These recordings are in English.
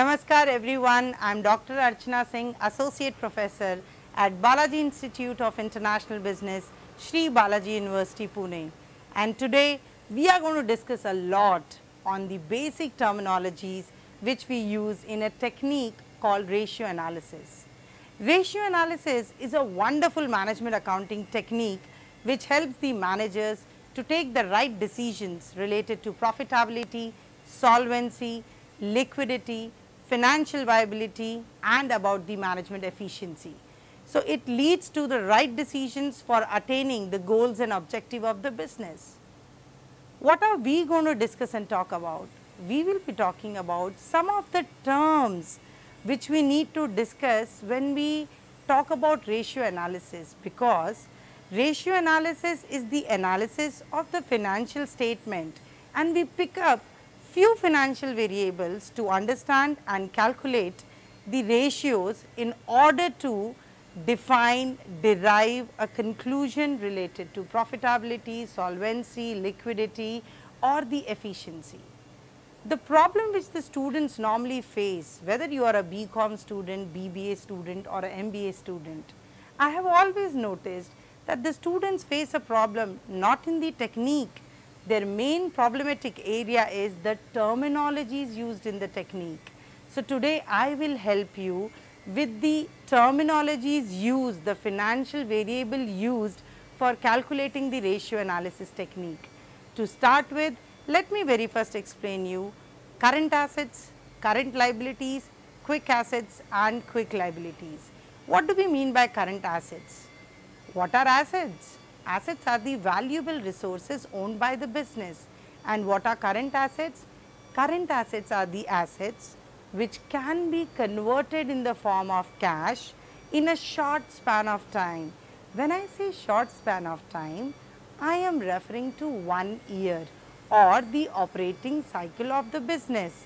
Namaskar everyone, I am Dr. Archana Singh, Associate Professor at Balaji Institute of International Business, Sri Balaji University, Pune. And today we are going to discuss a lot on the basic terminologies which we use in a technique called ratio analysis. Ratio analysis is a wonderful management accounting technique which helps the managers to take the right decisions related to profitability, solvency, liquidity, financial viability and about the management efficiency. So, it leads to the right decisions for attaining the goals and objective of the business. What are we going to discuss and talk about? We will be talking about some of the terms which we need to discuss when we talk about ratio analysis because ratio analysis is the analysis of the financial statement and we pick up few financial variables to understand and calculate the ratios in order to define, derive a conclusion related to profitability, solvency, liquidity or the efficiency. The problem which the students normally face whether you are a BCom student, BBA student or a MBA student, I have always noticed that the students face a problem not in the technique their main problematic area is the terminologies used in the technique. So, today I will help you with the terminologies used, the financial variable used for calculating the ratio analysis technique. To start with, let me very first explain you current assets, current liabilities, quick assets and quick liabilities. What do we mean by current assets? What are assets? Assets are the valuable resources owned by the business. And what are current assets? Current assets are the assets which can be converted in the form of cash in a short span of time. When I say short span of time, I am referring to one year or the operating cycle of the business.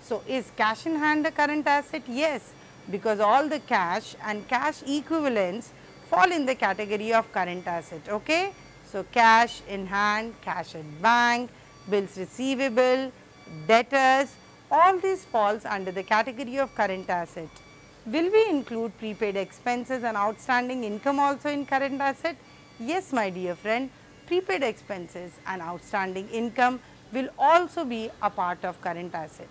So, is cash in hand a current asset? Yes, because all the cash and cash equivalents fall in the category of current asset. Okay? So, cash in hand, cash at bank, bills receivable, debtors, all these falls under the category of current asset. Will we include prepaid expenses and outstanding income also in current asset? Yes, my dear friend, prepaid expenses and outstanding income will also be a part of current asset.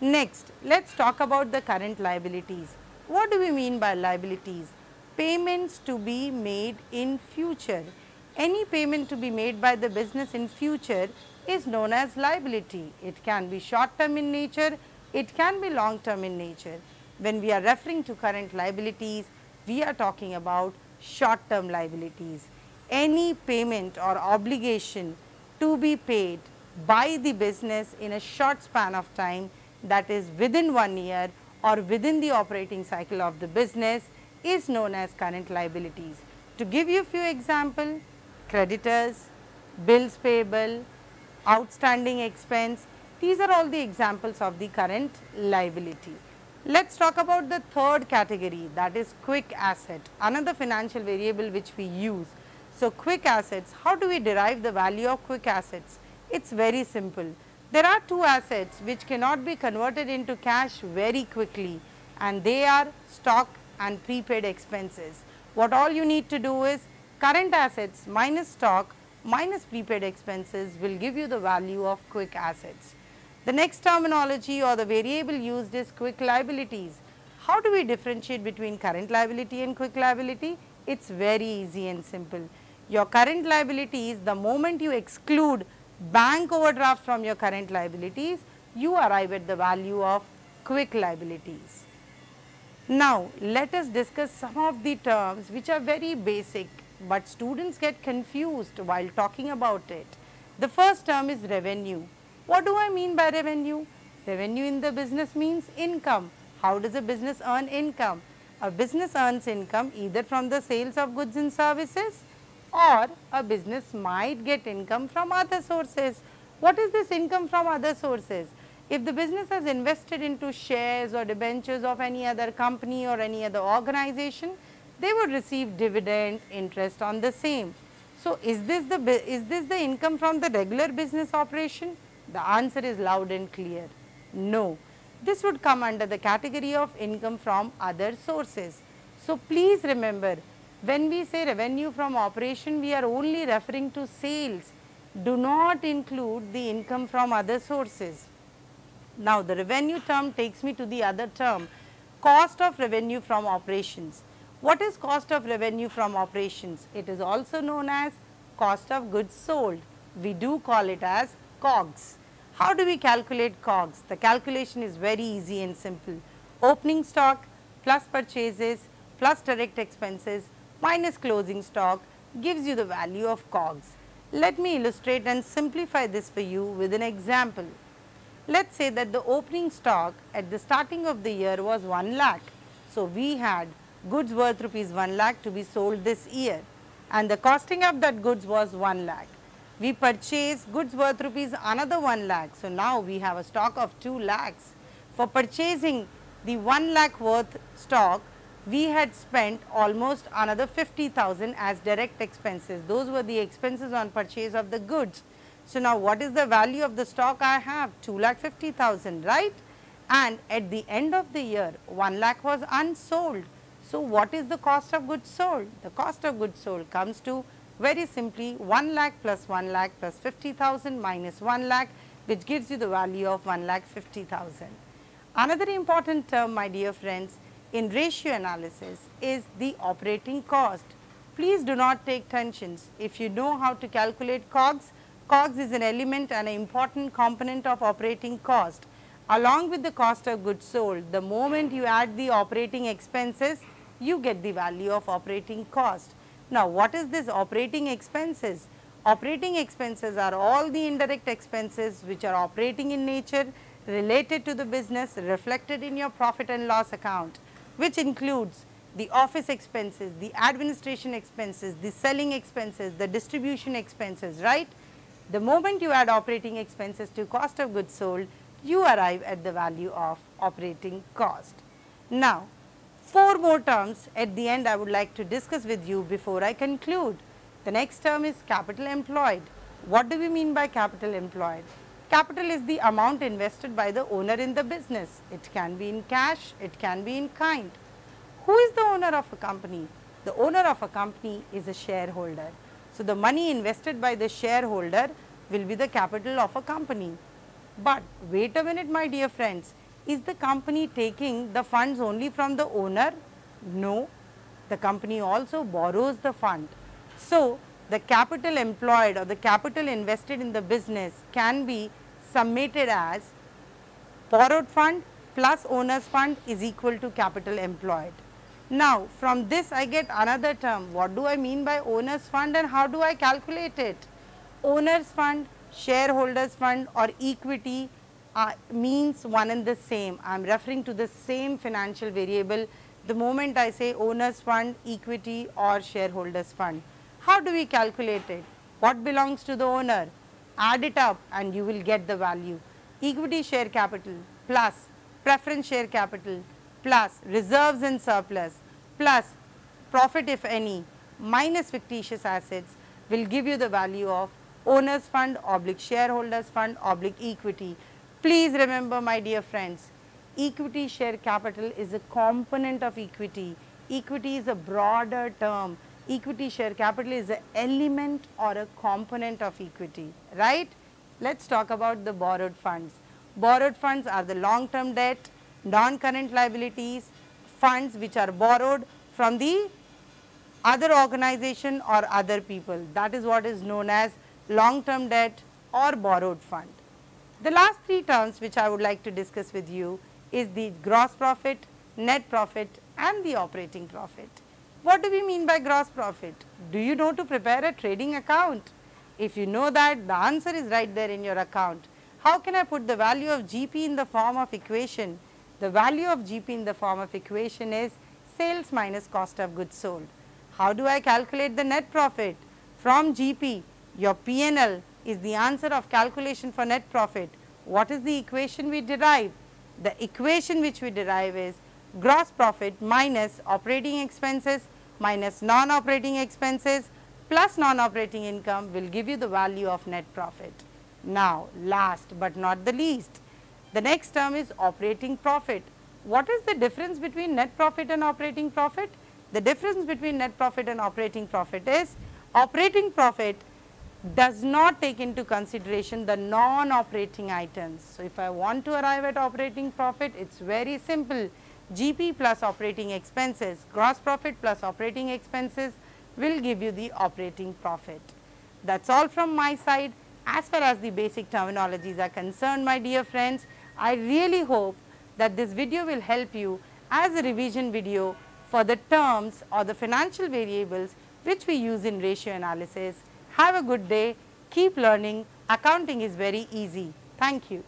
Next, let us talk about the current liabilities. What do we mean by liabilities? Payments to be made in future. Any payment to be made by the business in future is known as liability. It can be short term in nature, it can be long term in nature. When we are referring to current liabilities, we are talking about short term liabilities. Any payment or obligation to be paid by the business in a short span of time that is within one year or within the operating cycle of the business is known as current liabilities. To give you a few example, creditors, bills payable, outstanding expense, these are all the examples of the current liability. Let us talk about the third category that is quick asset, another financial variable which we use. So, quick assets, how do we derive the value of quick assets? It is very simple. There are two assets which cannot be converted into cash very quickly and they are stock and prepaid expenses. What all you need to do is current assets minus stock minus prepaid expenses will give you the value of quick assets. The next terminology or the variable used is quick liabilities. How do we differentiate between current liability and quick liability? It is very easy and simple. Your current liabilities, the moment you exclude bank overdraft from your current liabilities, you arrive at the value of quick liabilities. Now, let us discuss some of the terms which are very basic, but students get confused while talking about it. The first term is revenue. What do I mean by revenue? Revenue in the business means income. How does a business earn income? A business earns income either from the sales of goods and services or a business might get income from other sources. What is this income from other sources? If the business has invested into shares or debentures of any other company or any other organization, they would receive dividend interest on the same. So, is this the is this the income from the regular business operation? The answer is loud and clear. No. this would come under the category of income from other sources. So, please remember when we say revenue from operation we are only referring to sales do not include the income from other sources. Now, the revenue term takes me to the other term cost of revenue from operations. What is cost of revenue from operations? It is also known as cost of goods sold. We do call it as COGS. How do we calculate COGS? The calculation is very easy and simple. Opening stock plus purchases plus direct expenses minus closing stock gives you the value of COGS. Let me illustrate and simplify this for you with an example. Let us say that the opening stock at the starting of the year was 1 lakh. So, we had goods worth rupees 1 lakh to be sold this year and the costing of that goods was 1 lakh. We purchased goods worth rupees another 1 lakh. So, now we have a stock of 2 lakhs. For purchasing the 1 lakh worth stock, we had spent almost another 50,000 as direct expenses. Those were the expenses on purchase of the goods. So, now what is the value of the stock I have? 2 lakh 50,000, right? And at the end of the year, 1 lakh was unsold. So, what is the cost of goods sold? The cost of goods sold comes to very simply 1 lakh plus 1 lakh plus 50,000 minus 1 lakh which gives you the value of 1 lakh 50,000. Another important term my dear friends in ratio analysis is the operating cost. Please do not take tensions. If you know how to calculate COGS, COGS is an element and an important component of operating cost. Along with the cost of goods sold, the moment you add the operating expenses, you get the value of operating cost. Now, what is this operating expenses? Operating expenses are all the indirect expenses which are operating in nature related to the business reflected in your profit and loss account which includes the office expenses, the administration expenses, the selling expenses, the distribution expenses, right. The moment you add operating expenses to cost of goods sold, you arrive at the value of operating cost. Now, four more terms at the end I would like to discuss with you before I conclude. The next term is capital employed. What do we mean by capital employed? Capital is the amount invested by the owner in the business. It can be in cash, it can be in kind. Who is the owner of a company? The owner of a company is a shareholder. So, the money invested by the shareholder will be the capital of a company. But wait a minute my dear friends, is the company taking the funds only from the owner? No, the company also borrows the fund. So, the capital employed or the capital invested in the business can be summated as borrowed fund plus owner's fund is equal to capital employed. Now, from this I get another term. What do I mean by owner's fund and how do I calculate it? Owner's fund, shareholder's fund or equity uh, means one and the same. I am referring to the same financial variable the moment I say owner's fund, equity or shareholder's fund. How do we calculate it? What belongs to the owner? Add it up and you will get the value. Equity share capital plus preference share capital plus reserves and surplus plus profit if any minus fictitious assets will give you the value of owner's fund oblique shareholders fund oblique equity. Please remember my dear friends, equity share capital is a component of equity. Equity is a broader term equity share capital is an element or a component of equity, right. Let us talk about the borrowed funds. Borrowed funds are the long term debt, non-current liabilities, funds which are borrowed from the other organization or other people. That is what is known as long term debt or borrowed fund. The last three terms which I would like to discuss with you is the gross profit, net profit and the operating profit. What do we mean by gross profit? Do you know to prepare a trading account? If you know that the answer is right there in your account. How can I put the value of GP in the form of equation? The value of GP in the form of equation is sales minus cost of goods sold. How do I calculate the net profit? From GP, your PNL is the answer of calculation for net profit. What is the equation we derive? The equation which we derive is gross profit minus operating expenses minus non-operating expenses plus non-operating income will give you the value of net profit. Now, last but not the least, The next term is operating profit. What is the difference between net profit and operating profit? The difference between net profit and operating profit is operating profit does not take into consideration the non-operating items. So, if I want to arrive at operating profit, it is very simple. GP plus operating expenses, gross profit plus operating expenses will give you the operating profit. That is all from my side as far as the basic terminologies are concerned my dear friends. I really hope that this video will help you as a revision video for the terms or the financial variables which we use in ratio analysis. Have a good day, keep learning, accounting is very easy. Thank you.